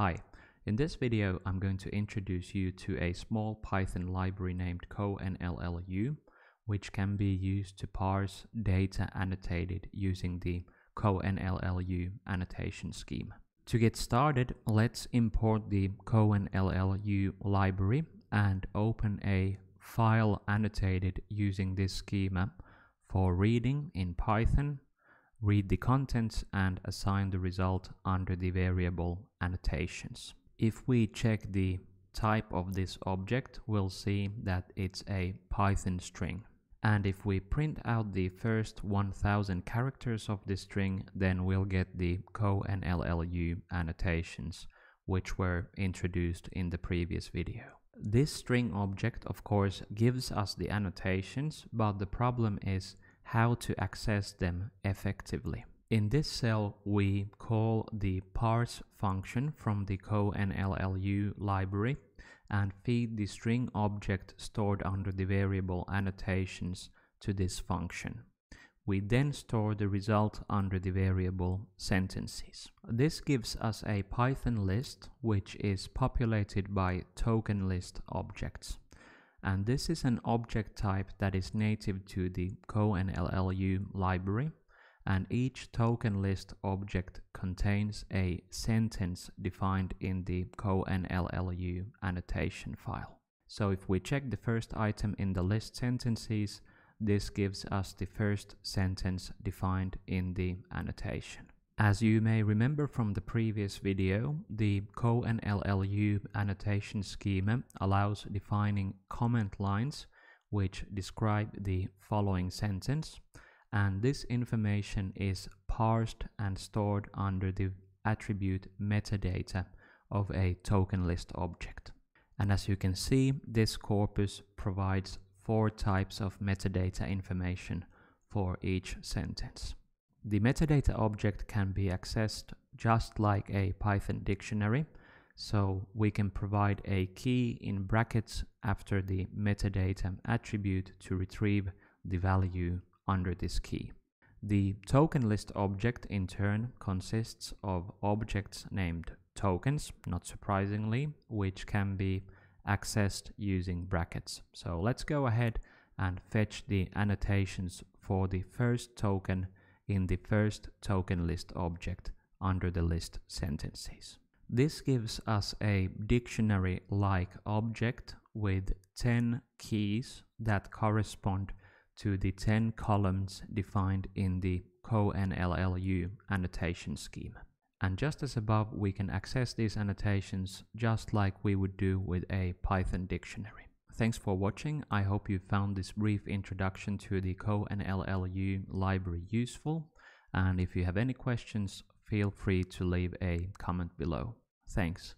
Hi, in this video I'm going to introduce you to a small Python library named CoNLLU which can be used to parse data annotated using the CoNLLU annotation scheme. To get started, let's import the CoNLLU library and open a file annotated using this schema for reading in Python read the contents and assign the result under the variable annotations. If we check the type of this object, we'll see that it's a Python string. And if we print out the first 1000 characters of the string, then we'll get the CoNLLU annotations, which were introduced in the previous video. This string object, of course, gives us the annotations, but the problem is how to access them effectively. In this cell, we call the parse function from the CoNLLU library and feed the string object stored under the variable annotations to this function. We then store the result under the variable sentences. This gives us a Python list which is populated by token list objects and this is an object type that is native to the CoNLLU library and each token list object contains a sentence defined in the CoNLLU annotation file. So if we check the first item in the list sentences, this gives us the first sentence defined in the annotation. As you may remember from the previous video, the CoNLLU annotation schema allows defining comment lines which describe the following sentence and this information is parsed and stored under the attribute metadata of a token list object. And as you can see, this corpus provides four types of metadata information for each sentence. The metadata object can be accessed just like a Python dictionary, so we can provide a key in brackets after the metadata attribute to retrieve the value under this key. The token list object in turn consists of objects named tokens, not surprisingly, which can be accessed using brackets. So let's go ahead and fetch the annotations for the first token in the first token list object under the list sentences. This gives us a dictionary-like object with 10 keys that correspond to the 10 columns defined in the CoNLLU annotation scheme. And just as above, we can access these annotations just like we would do with a Python dictionary. Thanks for watching. I hope you found this brief introduction to the CoNLLU library useful. And if you have any questions, feel free to leave a comment below. Thanks.